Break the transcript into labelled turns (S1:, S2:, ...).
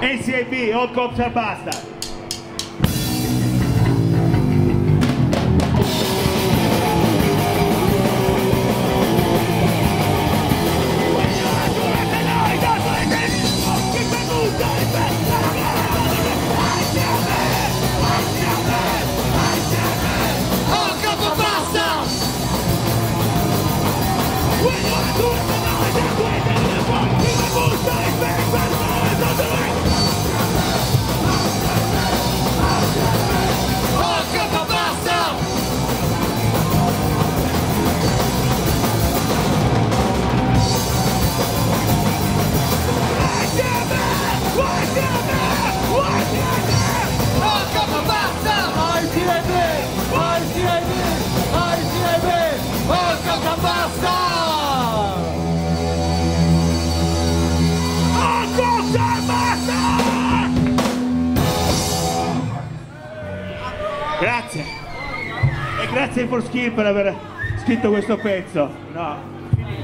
S1: ACAB, All Cops Are Basta. Grazie. E grazie ai Skill per aver scritto questo pezzo. No.